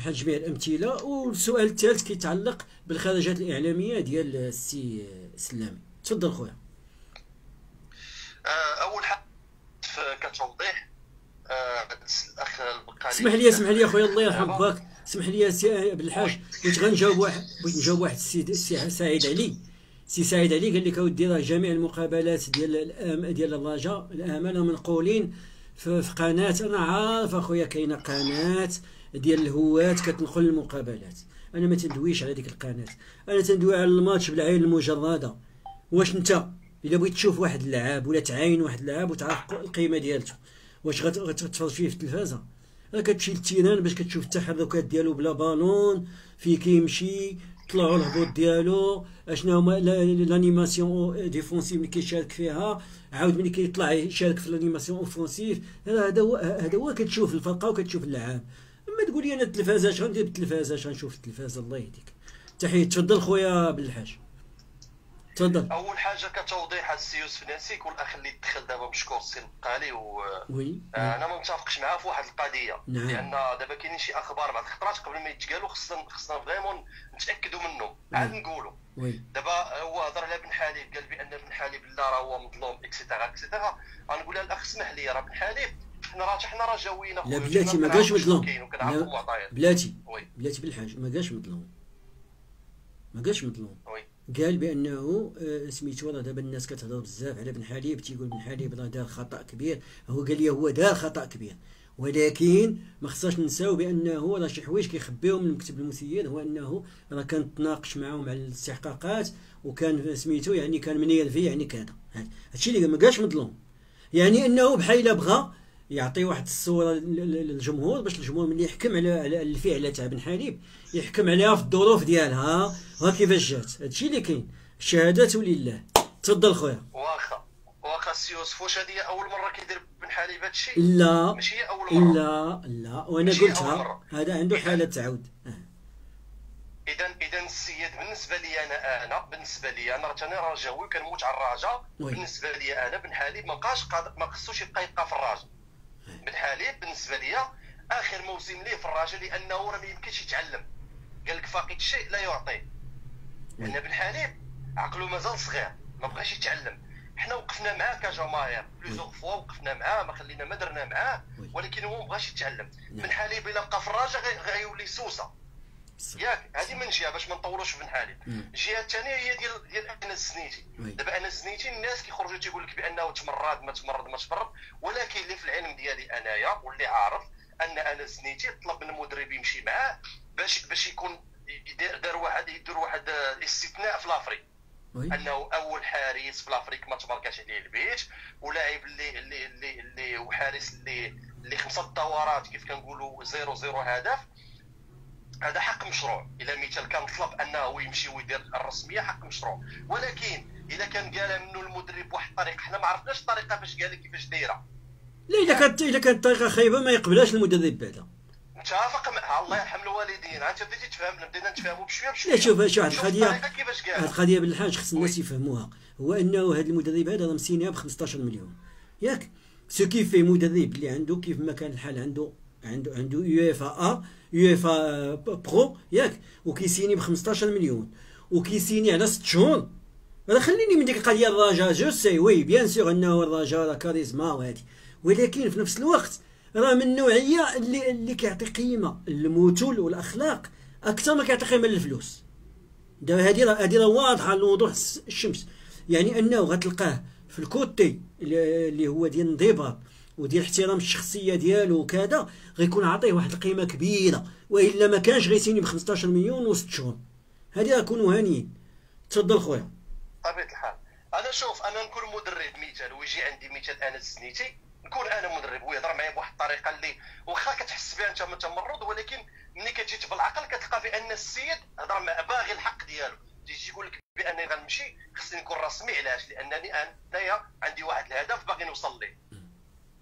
بحال جميع الأمثلة والسؤال الثالث كيتعلق بالخرجات الإعلامية ديال السي سلامي. تفضل خويا. آه، أول حاجة كتوضيح آه، الأخ البقالي. اسمح لي اسمح لي اخويا الله يرحم باك اسمح لي سي بالحاج. بغيت غنجاوب واحد بغيت نجاوب واحد السي السي سعيد علي. سي سعيد علي قال لك اودي راه جميع المقابلات ديال ديال الرجاء الأمانة منقولين في قناة. أنا عارف أخويا كاينة قناة. ديال الهوات كتنقل المقابلات. أنا ما تندويش على ديك القناة. أنا تندوي على الماتش بالعين المجردة. واش انت إلا بغيت تشوف واحد اللعاب ولا تعاين واحد اللعاب وتعرف القيمة ديالته واش غت- غتتفرج فيه في التلفازة؟ راه كتمشي لل terrain باش كتشوف التحركات ديالو بلا بالون فين كيمشي الطلوع والهبوط ديالو. اشنا هما لا- l'animation défensive اللي كيشارك فيها؟ عاود ملي كيطلع يشارك في ال animation offensive. هذا هو هذا هو كتشوف الفرقة وكتشوف اللعاب إما تقول لي أنا التلفازة اش غندير بالتلفازة اش غنشوف التلفازة الله يهديك. تحية تفضل خويا بالحاج. تفضل. أول حاجة كتوضيح السي يوسف ناسيك والاخ اللي دخل دابا مشكور السي البقالي و oui. آه، أنا ما متفقش معاه في واحد القضية. نعم. لأن دابا كاينين شي أخبار بعض الخطرات قبل ما يتقالوا خصنا خصنا vraiment نتاكدوا منهم عاد نقولوا oui. دابا هو هضر على بن حليب قال بأن بن حليب لا راه هو مظلوم et cetera et cetera غنقول لها الأخ اسمح لي راه بن حليب حنا راه حنا رجاويين لا بلاتي ما قالش مظلوم. بلاتي بلاتي بالحاج ما قالش مظلوم. ما قالش مظلوم. قال بأنه آه، سميتو راه دابا الناس كتهضر بزاف على بن حليب تيقول بن حليب راه دار خطأ كبير. هو قال لي هو دار خطأ كبير. ولكن ما خصناش ننساو بأنه راه شي حوايج كيخبيو من المكتب المسير هو أنه راه كان تناقش معاهم على الاستحقاقات وكان سميتو يعني كان منيرفي يعني كذا. هاد- هادشي اللي ما قالش مظلوم. يعني أنه بحال بغى يعطي واحد الصورة لل- لل- للجمهور باش الجمهور ملي يحكم على على الفعله تاع بن حليب يحكم عليها في الظروف ديالها. ها كيفاش جات؟ هادشي اللي كاين. الشهادات لله تفضل خويا. واخا واخا السي يوسف واش هذه أول مرة كيدير بن حليب هذا الشيء لا. ماشي هي أول مرة. لا لا. وأنا قلتها. هذا عنده حالة تعود. آه. اذا اذا السيد بالنسبة لي أنا أنا بالنسبة لي أنا راه رجاوي كنموت على الرجاء. بالنسبة لي أنا بن حليب ما بقاش ما خصوش يبقى يبقى في الرجاء بن حليب بالنسبة لي آخر موسم ليه في الرجاء لأنه راه ما يمكنش يتعلم. قال لك فاقد الشيء لا يعطيه لأن بن حليب عقله مازال صغير ما بغاش يتعلم. حنا وقفنا معاه كجماهير. plusieurs fois وقفنا معاه ما خلينا ما درنا معاه. ولكن هو ما بغاش يتعلم. بن حليب الا بقى في الرجاء غي- غيولي سوسة. ياك هذه من جهة باش ما نطولوش في مم. الجهه الثانية هي ديال ديال انس الزنيتي. دابا انس الزنيتي الناس كيخرجوا تيقول لك بأنه تمرض ما تمرض ما تمرض. ولكن اللي في العلم ديالي أنايا واللي عارف أن انس الزنيتي طلب من المدرب يمشي معاه باش باش يكون دار واحد يدير واحد استثناء في l'Afrique أنه أول حارس في l'Afrique ما تباركاش عليه البيت. ولاعب اللي اللي اللي, اللي وحارس اللي اللي خمسة دورات كيف كنقولوا zéro zéro هدف. هذا حق مشروع. اذا مثال كان طلب أنه يمشي ويدير الرسمية حق مشروع. ولكن اذا كان قال منه المدرب بواحد الطريقة حنا ما عرفناش الطريقة باش قال كيفاش دايرة. لا إلا كانت إلا كانت طريقة خايبة ما يقبلهاش المدرب بعدا. متفق مع الله يرحم الوالدين. أنت بديتي تفهم بدينا نتفاهموا بشوية بشوية. لا شوف شوف هاد شوف القضية الطريقة هاد القضية بالحاج خص الناس يفهموها. هو أنه هذا المدرب هذا راه مسينيها ب 15 مليون. ياك؟ سو كيف في مدرب اللي عنده كيف ما كان الحال عنده؟ عنده عنده UEFA UEFA Pro ياك. وكيسيني ب 15 مليون. وكيسيني على 6 شهور. راه خليني من ديك القضية الرجاء. je sais oui bien sûr أنه الرجاء راه كاريزما وهادي. ولكن في نفس الوقت راه من النوعية اللي اللي كيعطي قيمة للمثل والأخلاق أكثر ما كيعطي قيمة للفلوس. دابا هذه راه هذه راه واضحة لوضوح الشمس. يعني أنه غتلقاه في الكوتي اللي هو ديال الانضباط وديال احترام الشخصية ديالو وكذا غيكون عاطيه واحد القيمة كبيرة. وإلا ما كانش غيسيني ب 15 مليون وست شهور. هذه راه كونوا هانيين. تفضل خويا. بطبيعة الحال. أنا شوف أنا نكون مدرب مثال ويجي عندي مثال أنا الزنيتي نكون أنا مدرب ويهضر معايا بواحد الطريقة اللي واخا كتحس بها أنت متمرد ولكن ملي كتجي بالعقل كتلقى بأن السيد هضر مع باغي الحق ديالو. تيجي تقول لك بانني غنمشي خصني نكون رسمي علاش؟ لأنني أنايا عندي واحد الهدف باغي نوصل ليه.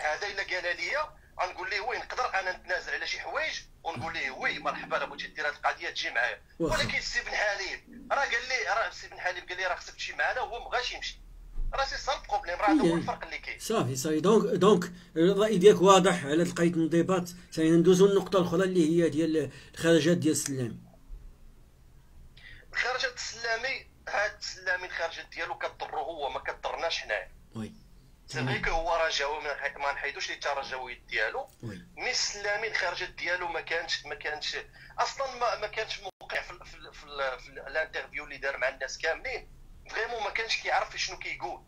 هذا الا قال لي غنقول ليه oui نقدر أنا نتنازل على شي حوايج ونقول ليه oui مرحبا الا بغيتي دير هذه القضية تجي معايا. ولكن السي بن حليب راه قال لي راه السي بن حليب قال لي راه خصك تمشي معنا وهو ما بغاش يمشي. راه c'est ça ال problème راه هذا هو الفرق اللي كاين. صافي صافي. donc donc الرأي ديالك واضح على لقيت انضباط ثاني ندوزو النقطه الأخرى اللي هي ديال الخرجات ديال السلامي الخرجات السلامي هاد السلامي الخرجات ديالو كضرو هو ما كضرناش حنايا. oui. سي هو رجاوي ما نحيدوش ليه الترجاويت ديالو. mais السلامي الخرجات ديالو ما كانش ما كانش أصلا ما, ما كانش موقع في, في, في, في ال interview اللي دار مع الناس كاملين. vraiment ما كانش كيعرف شنو كيقول.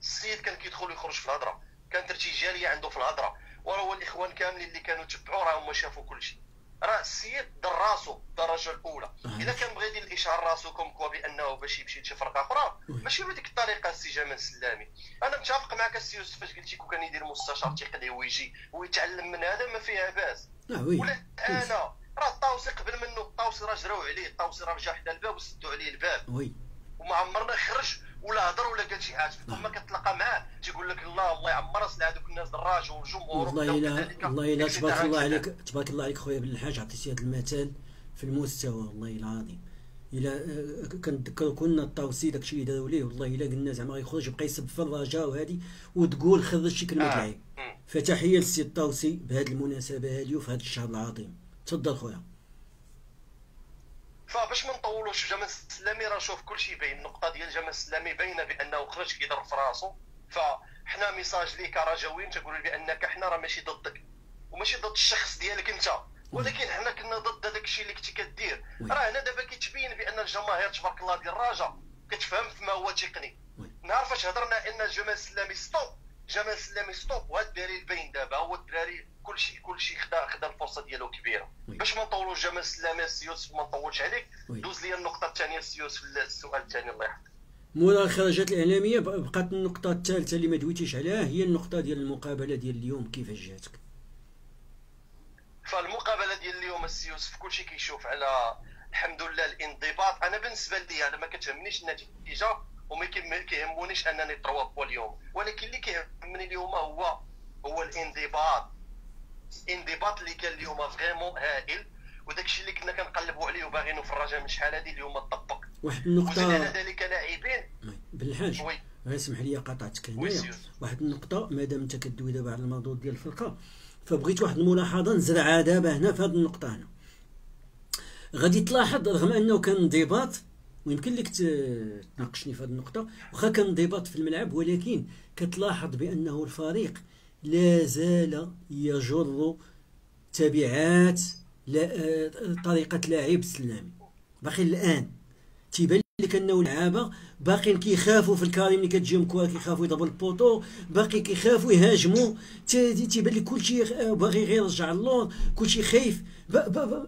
السيد كان كيدخل ويخرج في الهضرة. كانت ارتجاليه عنده في الهضرة. وراه الإخوان كاملين اللي كانوا تبعوه راه هما شافوا كل شيء. راه السيد دار راسو الدرجة الأولى. إذا كان بغى يدير الاشهار راسو comme quoi بأنه باش يمشي لشي فرقة أخرى ماشي بهذيك الطريقة السي جمال السلامي أنا متفق معك السي يوسف فاش قلتي كون كان يدير مستشار تقني ويجي ويتعلم من هذا ما فيها باس. ولا أنا راه الطاوسي قبل منه الطاوسي راه جراو عليه الطاوسي راه جا حدا الباب وسدوا عليه الباب. oui. وما عمرنا خرج ولا هضر ولا قال شي حاجة. ثم كتلاقى معاه. تيقول لك الله الله يعمر أصل هذوك الناس دراج والجمهور والله الا والله إلا تبارك الله عليك تبارك الله عليك خويا بن الحاج عطيتي هذا المثال في المستوى والله العظيم. إلا آه، كنتذكر كنا الطاوسي داكشي اللي داروا ليه والله إلا قلنا زعما غيخرج يبقى يسب في الرجاء وهذه وتقول خرج شي كلمة آه. فتحية للسي الطاوسي بهذه المناسبة هذه وفي هذا الشهر العظيم. تفضل خويا. فباش ما نطولوش جمال السلامي راه شوف كلشي باين النقطة ديال جمال السلامي باينة بأنه خرج كيضرب في راسو. فحنا ميساج ليك رجاويين تقول بأنك حنا راه ماشي ضدك. وماشي ضد الشخص ديالك انت. ولكن حنا كنا ضد هذاك الشيء اللي كنتي كدير. راه هنا دابا كيتبين بأن الجماهير تبارك الله ديال الرجاء كتفهم فيما هو تقني. نهار فاش هضرنا إن جمال السلامي stop جمال السلامي stop وهذا الدراري الباين دابا. هو الدراري كلشي كلشي خدا خدا الفرصة ديالو كبيرة. باش ما نطولوش جمال السلامي السي يوسف ما نطولش عليك دوز لي النقطة الثانية السي يوسف في السؤال الثاني الله يحفظك. مولا الخرجات الإعلامية بقات النقطة الثالثة اللي ما دويتيش عليها هي النقطة ديال المقابلة ديال اليوم. كيفاش جاتك؟ فالمقابلة ديال اليوم السي يوسف في كلشي كيشوف على الحمد لله الانضباط. أنا بالنسبة لي أنا ما كتهمنيش النتيجة وما كيهمونيش أنني trois اليوم. ولكن اللي كيهمني اليوم هو هو الانضباط. الانضباط اللي كان اليوم vraiment هائل وداك الشيء اللي كنا كنقلبوا عليه وباغينه في الرجاء من شحال هذه اليوم طبق واحد النقطة على ذلك لاعبين. بالحاج. غير اسمح لي قطعتك هنايا واحد النقطة مادام أنت كدوي دابا على الموضوع ديال الفرقة فبغيت واحد الملاحظة نزرعها دابا هنا في هذه النقطة هنا. غادي تلاحظ رغم أنه كان انضباط ويمكن لك تناقشني في هذه النقطة واخا كان انضباط في الملعب ولكن كتلاحظ بأنه الفريق لا زال يجر تبعات طريقة لعب السلامي. باقي الآن تيبان لك انه اللعابه باقيين كيخافوا في ال carré ملي كتجيهم كره كيخافوا يضربوا ال poteau باقي كيخافوا يهاجموا. تيبان لك كلشي باغي غير يرجع اللور كلشي خايف.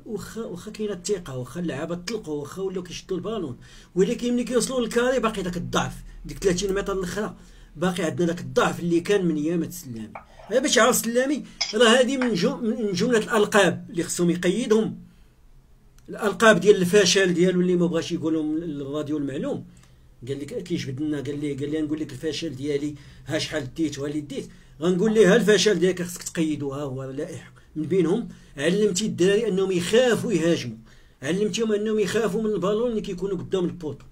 واخا واخا كاينة الثقة واخا اللعابة طلقوا واخا ولاو كيشدوا البالون. ولكن ملي كيوصلوا لل carré باقي داك الضعف ديك 30 متر الأخرى. باقي عندنا داك الضعف اللي كان من أيام السلامي باش يعرف السلامي راه هذه من, من جملة الألقاب اللي خصهم يقيدهم. الألقاب ديال الفشل ديالو اللي ما بغاش يقولهم الراديو المعلوم. قال لك كيجبد لنا قال لي قال لي نقول لك الفشل ديالي ها شحال ديت وها اللي ديت. غنقول ليه ها الفشل ديالك خصك تقيدوها هو لائح من بينهم علمتي الدراري أنهم يخافوا يهاجموا. علمتيهم أنهم يخافوا من البالون اللي كيكونوا قدام ال poteau.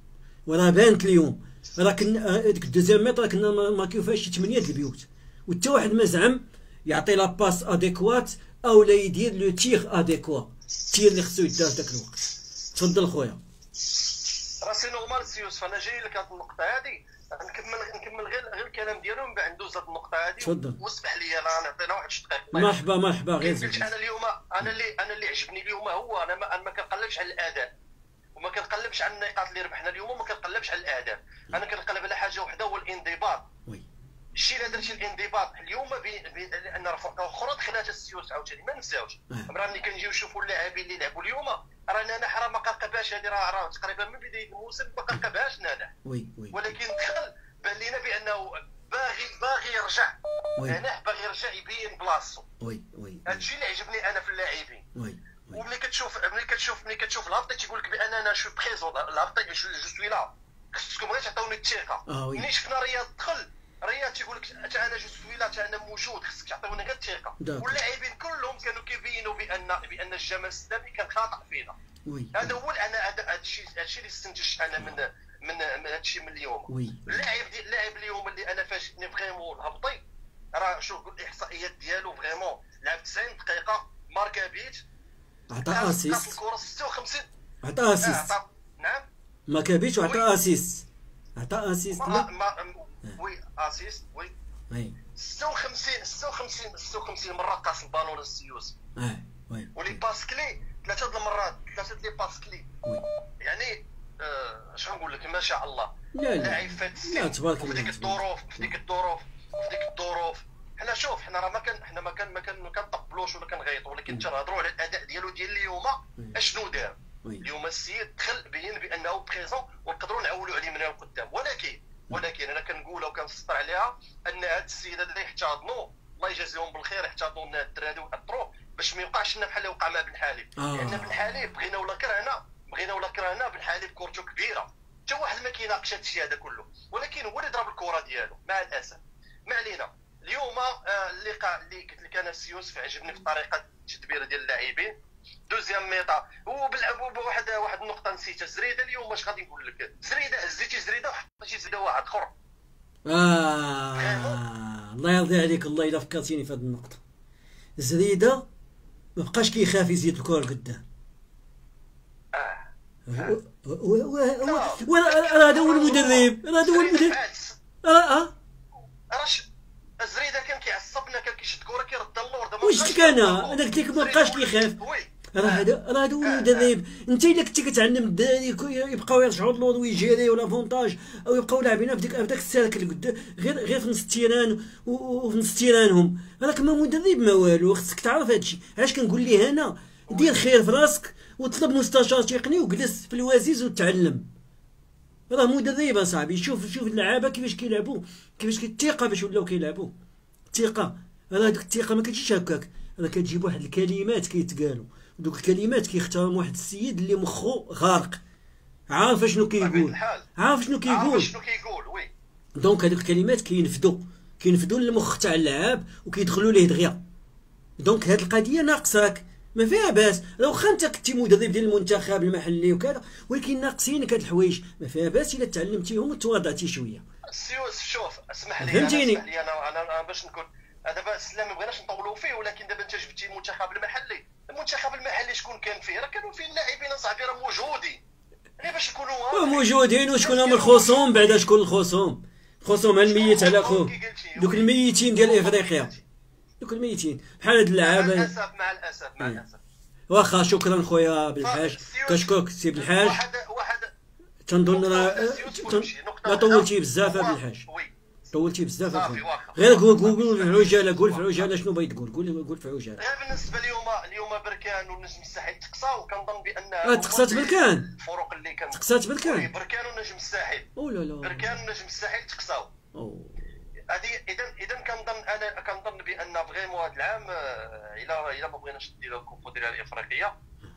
وراه بانت اليوم. راه كنا ديك ال deuxième mi-temps كنا ما كيوفاش شي 8 البيوت. وحتى واحد ما زعم يعطي la passe adéquate أو لا يدير le tir adéquat. ال tir اللي خصو يدار ذاك الوقت. تفضل خويا. راه c'est normal سي يوسف أنا جاي لك هذه النقطة هذه نكمل نكمل غير غير الكلام ديالو من بعد. ندوز هذه النقطة هذه تفضل. واسمح لي أنا نعطينا واحد الدقائق مرحبا مرحبا غير قلت أنا اليوم أنا اللي أنا اللي عجبني اليوم هو. أنا ما, أنا ما كنقلبش على الأداء. وما كنقلبش على النقاط اللي ربحنا اليوم وما كنقلبش على الأهداف. أنا كنقلب على حاجة وحدة هو الانضباط. الشيء اللي درتي الانضباط اليوم لأن راه فرقة أخرى دخلات السي يوسف عاوتاني ما نساوش راه ملي كنجيو نشوفوا اللاعبين اللي لعبوا اليوم راه نانا راه ما قرقبهاش هذه راه تقريبا من بداية الموسم ما قرقبهاش نانا. ولكن دخل بان لينا بأنه باغي باغي يرجع. أنا باغي يرجع يبين بلاصتو. oui oui هذا الشيء اللي عجبني أنا في اللاعبين. oui. وملي كتشوف ملي كتشوف ملي كتشوف الهبطي تيقول لك بان أنا je suis présent الهبطي je suis là خصكم غير تعطوني الثقه ملي شفنا رياض دخل رياض تيقول لك حتى أنا je suis là حتى أنا موجود خصك تعطوني غير الثقه واللاعبين كلهم كانوا كيبينوا بان بان الجمال السلامي كان خاطئ فينا هذا هو أنا هذا الشيء هذا الشيء اللي استنتجت أنا من من من هادشي من اليوم اللاعب اللاعب اليوم اللي أنا فاجئني vraiment هبطي راه شوف الاحصائيات ديالو vraiment لعب 90 دقيقه ماركا بيت عطى أسيست. الكره 56 عطى آه، أسيست. نعم. ما كابيتش وعطى أسيست. عطى أسيست. ما وي أسيست وي. أي. 56 56 56 مرة قاس البالون للسيوس آه وي. ولي باس كلي ثلاثة د المرات ثلاثة لي باس كلي وي. يعني آه، اش غنقول لك؟ ما شاء الله. لا لا. لاعب فات لا تبارك وفي ديك الله الظروف في ديك الظروف في ديك الظروف. حنا شوف حنا راه ما كان حنا ما كان ما كان ما كنطبلوش ولا كنغيطوا ولكن تنهضروا على الأداء ديالو ديال اليوم. أشنو دار؟ اليوم السيد دخل بين بأنه présent ونقدروا نعولوا عليه من هنا لقدام. ولكن ولكن أنا كنقولها وكنسطر عليها أن هاد السيدات اللي يحتضنوا الله يجازيهم بالخير يحتضنوا لنا الدراري ويأثروا باش ما يوقعش لنا بحال اللي وقع مع بن حليب. آه. لأن بن حليب بغينا ولا كرهنا بغينا ولا كرهنا بن حليب كورته كبيرة. حتى واحد ما كيناقش هادشي هذا كله. ولكن هو اللي ضرب الكرة ديالو مع الأسف. ما علينا. اليوم آه، اللقاء اللي قلت لك أنا سي يوسف عجبني في طريقة التدبير ديال اللاعبين. دوزيام ميطا. وبالعب بواحد واحد النقطة نسيتها. زريدة اليوم اش غادي نقول لك؟ زريدة هزيتي زريدة وحطيتي زريدة واحد أخر. آه الله يرضي عليك. الله إلا فكرتيني في هذه النقطة. زريدة ما بقاش كيخاف يزيد الكرة لقدام آه. و- و- و- و- و- راه هذا هو المدرب. هذا هو المدرب. آه آه راش زريده كان كيعصبنا كان كيشد كره كيرد اللور دابا واش قلت لك أنا؟ أنا قلت لك ما بقاش كيخاف. راه هذا راه هذا هو المدرب أنت إلا كنتي كتعلم الدراري يبقاو يرجعوا للور ويجيريو l'avantage أو يبقاو لاعبين في ديك في داك ال cercle قدام غير غير في نص ال terrain وفي نص تيرانهم راك ما مدرب ما والو. خصك تعرف هادشي علاش كنقول ليه أنا؟ دير خير في راسك وطلب مستشار تقني وجلس في الوازيس وتعلم. راه مدرب أصاحبي. شوف شوف اللعابة كيفاش كيلعبوا. كيفاش كي- الثقة باش ولاو كيلعبوا. الثقة. راه هذيك الثقة ما كتجيش هكاك. راه كتجيب واحد الكلمات كيتقالوا. دوك الكلمات كيختارهم واحد السيد اللي مخو غارق. عارف شنو كيقول. عارف شنو عارف كيقول؟ شنو كيقول oui. donc هذوك الكلمات كينفدوا كينفدوا للمخ تاع اللعاب وكيدخلوا ليه دغيا. donc هاد القضية ناقصاك ما فيها باس. لو خا انت كنتي مدرب ديال المنتخب المحلي وكذا ولكن ناقصينك هاد الحوايج. ما فيها باس إلا تعلمتيهم وتواضعتي شوية. سيوس شوف اسمح لي فهمتيني؟ أنا أنا أنا باش نكون دابا السلام ما بغيناش نطولوا فيه ولكن دابا أنت جبتي المنتخب المحلي. المنتخب المحلي شكون كان فيه؟ راه كانوا فيه اللاعبين أصاحبي راه موجودين. غير باش نكونوا واضحين. موجودين وشكون هما الخصوم؟ بعدا شكون الخصوم؟ الخصوم الميت على خوه دوك الميتين ديال إفريقيا. دوك الميتين. بحال هاد مع اللعابه الأسف مع الأسف مع إيه. الأسف. واخا شكرا خويا بالحاج. كشكوك سي بالحاج. واحد واحد تنظن راه ما. طولتي بزاف بالحاج. وي. طولتي بزاف. غير قول قول في عجالة قول في عجالة شنو بغيت تقول؟ قول قول في عجالة. غير بالنسبة اليوم اليوم بركان والنجم الساحل تقصاو كنظن بأن آه، تقصات بركان؟ الفروق اللي كان تقصات بركان بركان والنجم الساحل. لا لا. بركان والنجم الساحل تقصاو. هذه اذا اذا كنظن أنا كنظن بأن فريمون هذا العام آه، الا إلا ما بغيناش نديروا الكوبا ديال الإفريقية.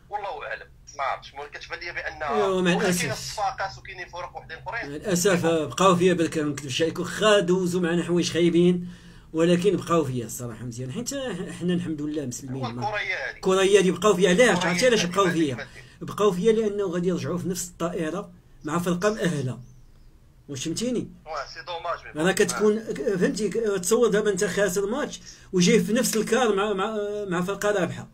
والله أعلم. ما عرفتش مول كتبان لي بأن مع. كاين الصفاقات وكاينين فرق وحدين أخرين. للاسف بقاو فيا ما نكذبش عليكم خا دوزوا معنا حوايج خايبين. ولكن بقاو فيا الصراحة مزيان. حيت حنا الحمد لله مسلمين. هي هذه. بقاو فيها علاش؟ عرفتي علاش بقاو هذه. بقاو فيها لأنه غادي يرجعوا في نفس الطائرة مع فرقة مأهلة. واش فهمتيني؟ c'est dommage. أنا كتكون فهمتي؟ تصور دابا أنت خاسر ماتش وجاي في نفس الكار مع مع مع فرقة رابحة.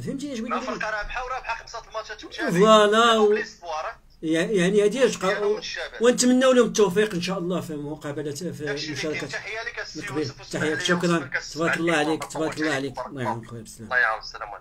فهمتي اش بغيت نقول؟ لك؟ فرقه رابحه ورابحه خمسة الماتشات متشابهين voilà les espoirs يعني هذه الشباب. ونتمناو لهم التوفيق إن شاء الله في مقابلات في المشاركه تحية لك السي تحياتي شكرا. تبارك الله عليك تبارك الله عليك. الله يعاونك خويا بسلام الله يعاون السلام